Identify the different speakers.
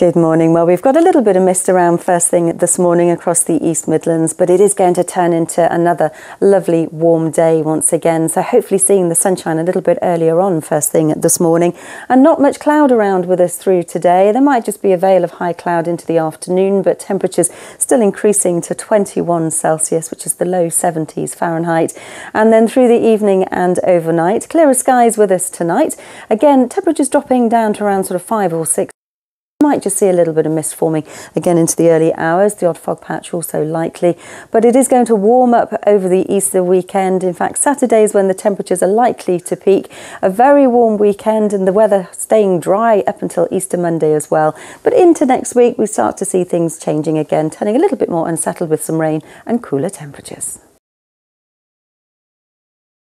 Speaker 1: Good morning. Well, we've got a little bit of mist around first thing this morning across the East Midlands, but it is going to turn into another lovely warm day once again. So hopefully seeing the sunshine a little bit earlier on first thing this morning and not much cloud around with us through today. There might just be a veil of high cloud into the afternoon, but temperatures still increasing to 21 Celsius, which is the low 70s Fahrenheit. And then through the evening and overnight, clearer skies with us tonight. Again, temperatures dropping down to around sort of five or six might just see a little bit of mist forming again into the early hours. The odd fog patch also likely, but it is going to warm up over the Easter weekend. In fact, Saturday is when the temperatures are likely to peak. A very warm weekend and the weather staying dry up until Easter Monday as well. But into next week, we start to see things changing again, turning a little bit more unsettled with some rain and cooler temperatures.